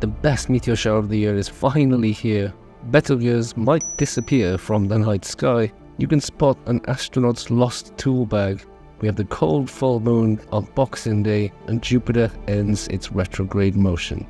The best meteor shower of the year is finally here. Betelgeuse might disappear from the night sky. You can spot an astronaut's lost tool bag. We have the cold full moon on Boxing Day, and Jupiter ends its retrograde motion.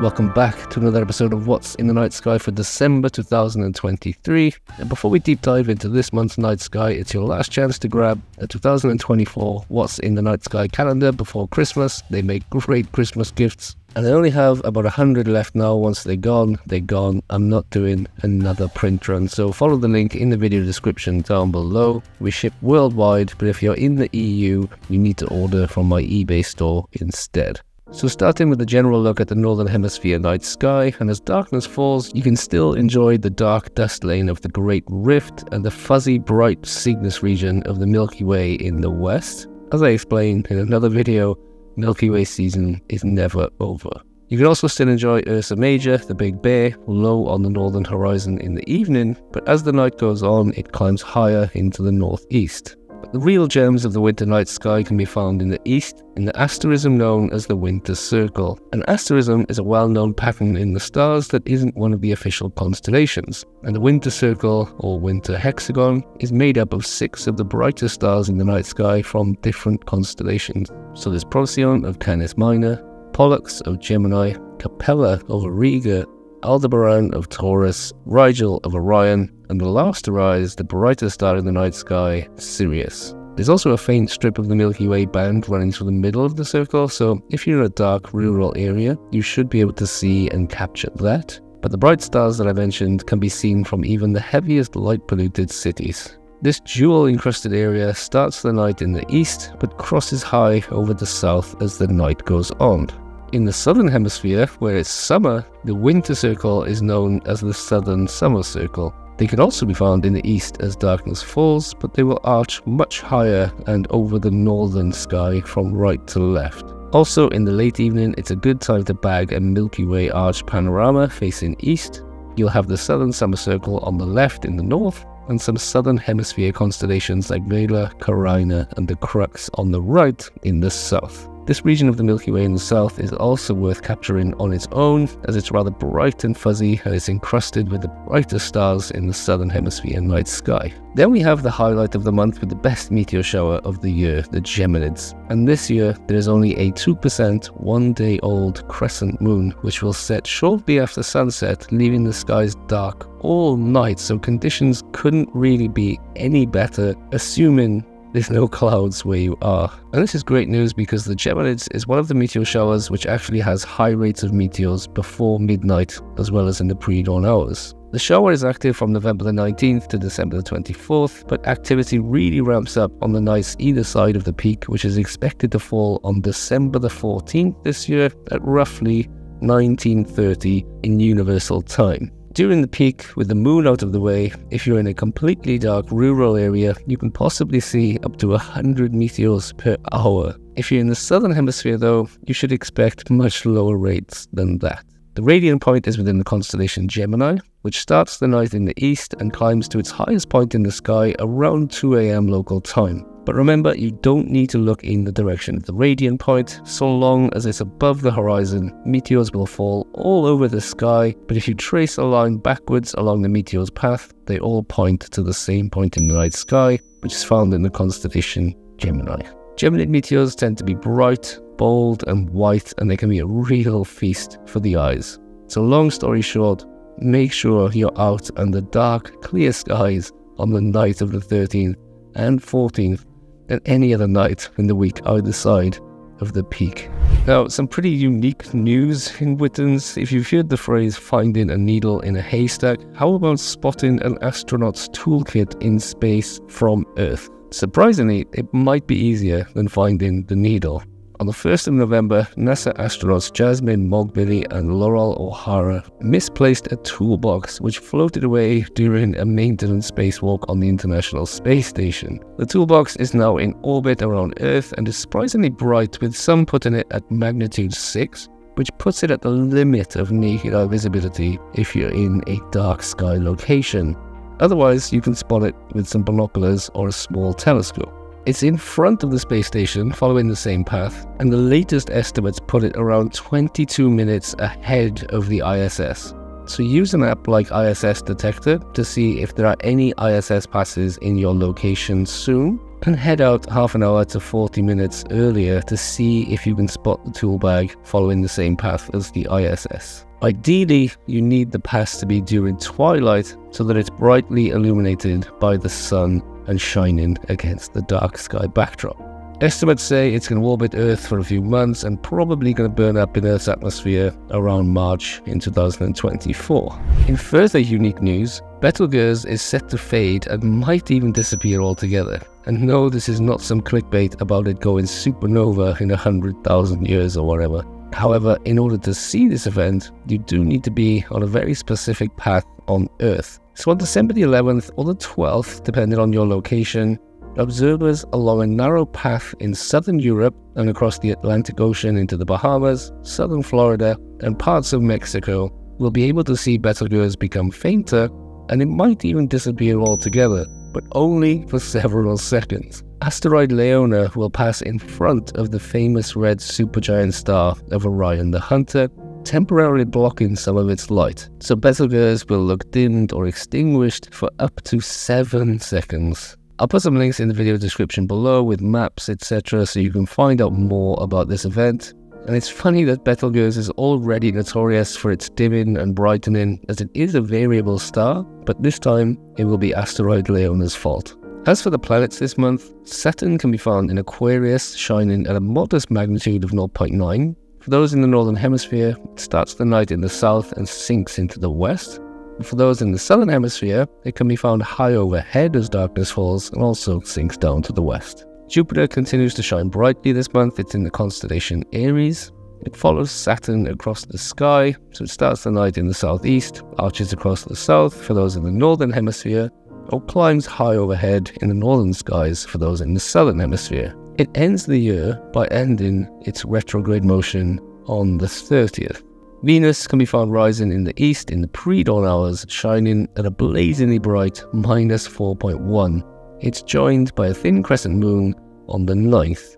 Welcome back to another episode of What's in the Night Sky for December 2023. And before we deep dive into this month's night sky, it's your last chance to grab a 2024 What's in the Night Sky calendar before Christmas. They make great Christmas gifts. And I only have about 100 left now. Once they're gone, they're gone. I'm not doing another print run. So follow the link in the video description down below. We ship worldwide, but if you're in the EU, you need to order from my eBay store instead. So starting with a general look at the Northern Hemisphere night sky, and as darkness falls, you can still enjoy the dark dust lane of the Great Rift and the fuzzy bright Cygnus region of the Milky Way in the west. As I explained in another video, Milky Way season is never over. You can also still enjoy Ursa Major, the Big Bear, low on the northern horizon in the evening, but as the night goes on, it climbs higher into the northeast. But the real gems of the winter night sky can be found in the east, in the asterism known as the Winter Circle. An asterism is a well-known pattern in the stars that isn't one of the official constellations, and the Winter Circle, or Winter Hexagon, is made up of six of the brightest stars in the night sky from different constellations. So there's Procyon of Canis Minor, Pollux of Gemini, Capella of Auriga, Aldebaran of Taurus, Rigel of Orion, and the last to rise, the brightest star in the night sky, Sirius. There's also a faint strip of the Milky Way band running through the middle of the circle, so if you're in a dark rural area, you should be able to see and capture that. But the bright stars that I mentioned can be seen from even the heaviest light polluted cities. This jewel encrusted area starts the night in the east, but crosses high over the south as the night goes on. In the southern hemisphere, where it's summer, the winter circle is known as the southern summer circle. They can also be found in the east as darkness falls, but they will arch much higher and over the northern sky from right to left. Also, in the late evening, it's a good time to bag a Milky Way arch panorama facing east. You'll have the southern summer circle on the left in the north, and some southern hemisphere constellations like Vela, Carina, and the Crux on the right in the south. This region of the Milky Way in the south is also worth capturing on its own, as it's rather bright and fuzzy and it's encrusted with the brightest stars in the southern hemisphere night sky. Then we have the highlight of the month with the best meteor shower of the year, the Geminids. And this year, there is only a 2% one day old crescent moon, which will set shortly after sunset, leaving the skies dark all night, so conditions couldn't really be any better, assuming there's no clouds where you are. And this is great news because the Geminids is one of the meteor showers which actually has high rates of meteors before midnight as well as in the pre-dawn hours. The shower is active from November the 19th to December the 24th, but activity really ramps up on the nights either side of the peak, which is expected to fall on December the 14th this year at roughly 1930 in Universal Time. During the peak, with the moon out of the way, if you're in a completely dark rural area, you can possibly see up to 100 meteors per hour. If you're in the southern hemisphere though, you should expect much lower rates than that. The radiant point is within the constellation Gemini, which starts the night in the east and climbs to its highest point in the sky around 2 am local time. But remember, you don't need to look in the direction of the radiant point. So long as it's above the horizon, meteors will fall all over the sky. But if you trace a line backwards along the meteor's path, they all point to the same point in the night sky, which is found in the constellation Gemini. Gemini meteors tend to be bright, bold, and white, and they can be a real feast for the eyes. So, long story short, make sure you're out under dark, clear skies on the night of the 13th and 14th than any other night in the week either side of the peak. Now, some pretty unique news in Witten's. If you've heard the phrase finding a needle in a haystack, how about spotting an astronaut's toolkit in space from Earth? Surprisingly, it might be easier than finding the needle. On the 1st of November, NASA astronauts Jasmin Moghbeli and Loral O'Hara misplaced a toolbox which floated away during a maintenance spacewalk on the International Space Station. The toolbox is now in orbit around Earth and is surprisingly bright with some putting it at magnitude 6, which puts it at the limit of naked eye visibility if you're in a dark sky location. Otherwise, you can spot it with some binoculars or a small telescope. It's in front of the space station, following the same path, and the latest estimates put it around 22 minutes ahead of the ISS. So use an app like ISS Detector to see if there are any ISS passes in your location soon, and head out half an hour to 40 minutes earlier to see if you can spot the tool bag following the same path as the ISS. Ideally, you need the pass to be during twilight so that it's brightly illuminated by the sun and shining against the dark sky backdrop. Estimates say it's going to orbit Earth for a few months and probably going to burn up in Earth's atmosphere around March in 2024. In further unique news, Betelgeuse is set to fade and might even disappear altogether. And no, this is not some clickbait about it going supernova in 100,000 years or whatever. However, in order to see this event, you do need to be on a very specific path on Earth. So on December the 11th or the 12th, depending on your location, observers along a narrow path in southern Europe and across the Atlantic Ocean into the Bahamas, southern Florida, and parts of Mexico will be able to see Betelgeuse become fainter and it might even disappear altogether, but only for several seconds. Asteroid Leona will pass in front of the famous red supergiant star of Orion the Hunter, temporarily blocking some of its light, so Betelgeuse will look dimmed or extinguished for up to 7 seconds. I'll put some links in the video description below with maps, etc., so you can find out more about this event. And it's funny that Betelgeuse is already notorious for its dimming and brightening, as it is a variable star, but this time it will be asteroid Leona's fault. As for the planets this month, Saturn can be found in Aquarius, shining at a modest magnitude of 0.9. For those in the northern hemisphere, it starts the night in the south and sinks into the west. For those in the southern hemisphere, it can be found high overhead as darkness falls and also sinks down to the west. Jupiter continues to shine brightly this month. It's in the constellation Aries. It follows Saturn across the sky, so it starts the night in the southeast, arches across the south for those in the northern hemisphere, or climbs high overhead in the northern skies for those in the southern hemisphere. It ends the year by ending its retrograde motion on the 30th. Venus can be found rising in the east in the pre-dawn hours, shining at a blazingly bright minus 4.1. It's joined by a thin crescent moon on the 9th.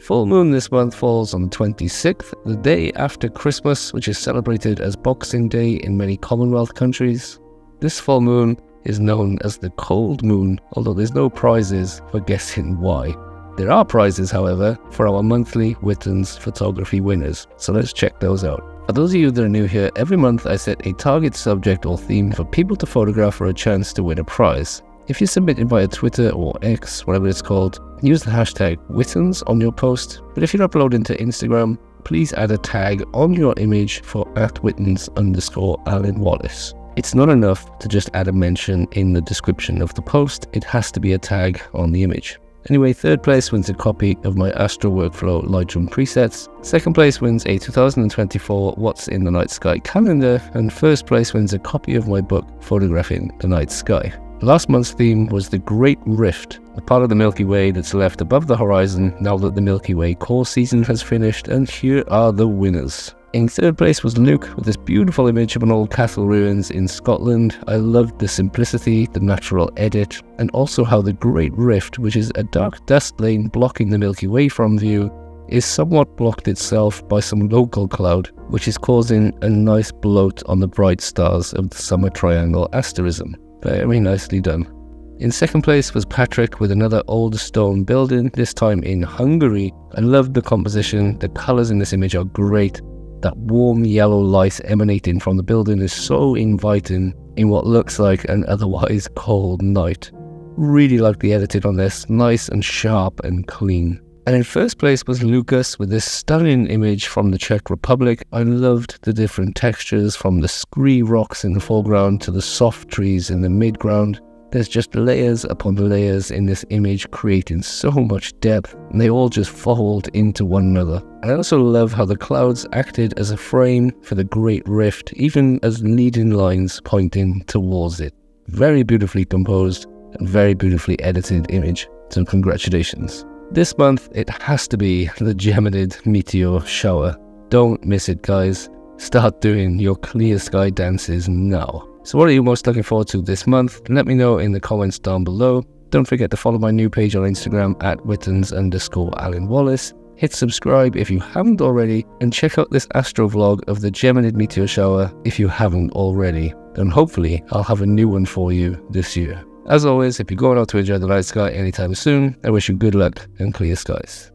Full moon this month falls on the 26th, the day after Christmas, which is celebrated as Boxing Day in many Commonwealth countries. This full moon is known as the cold moon, although there's no prizes for guessing why. There are prizes, however, for our monthly Witten's photography winners, so let's check those out. For those of you that are new here, every month I set a target subject or theme for people to photograph for a chance to win a prize. If you submit it via Twitter or X, whatever it's called, use the hashtag WITNS on your post. But if you're uploading to Instagram, please add a tag on your image for at WITNS underscore Alyn Wallace. It's not enough to just add a mention in the description of the post, it has to be a tag on the image. Anyway, third place wins a copy of my Astro Workflow Lightroom presets. Second place wins a 2024 What's in the Night Sky calendar. And first place wins a copy of my book Photographing the Night Sky. Last month's theme was the Great Rift, a part of the Milky Way that's left above the horizon now that the Milky Way core season has finished, and here are the winners. In third place was Luke with this beautiful image of an old castle ruins in Scotland. I loved the simplicity, the natural edit, and also how the Great Rift, which is a dark dust lane blocking the Milky Way from view, is somewhat blocked itself by some local cloud, which is causing a nice bloat on the bright stars of the Summer Triangle asterism. Very nicely done. In second place was Patrick with another old stone building, this time in Hungary. I loved the composition, the colours in this image are great, that warm yellow light emanating from the building is so inviting in what looks like an otherwise cold night. Really like the editing on this, nice and sharp and clean. And in first place was Lucas with this stunning image from the Czech Republic. I loved the different textures from the scree rocks in the foreground to the soft trees in the midground. There's just layers upon layers in this image, creating so much depth, and they all just fold into one another. I also love how the clouds acted as a frame for the Great Rift, even as leading lines pointing towards it. Very beautifully composed and very beautifully edited image, so congratulations. This month, it has to be the Geminid meteor shower. Don't miss it, guys. Start doing your clear sky dances now. So what are you most looking forward to this month? Let me know in the comments down below. Don't forget to follow my new page on Instagram at WITNS underscore Alyn Wallace. Hit subscribe if you haven't already, and check out this astro vlog of the Geminid meteor shower if you haven't already. And hopefully, I'll have a new one for you this year. As always, if you're going out to enjoy the night sky anytime soon, I wish you good luck and clear skies.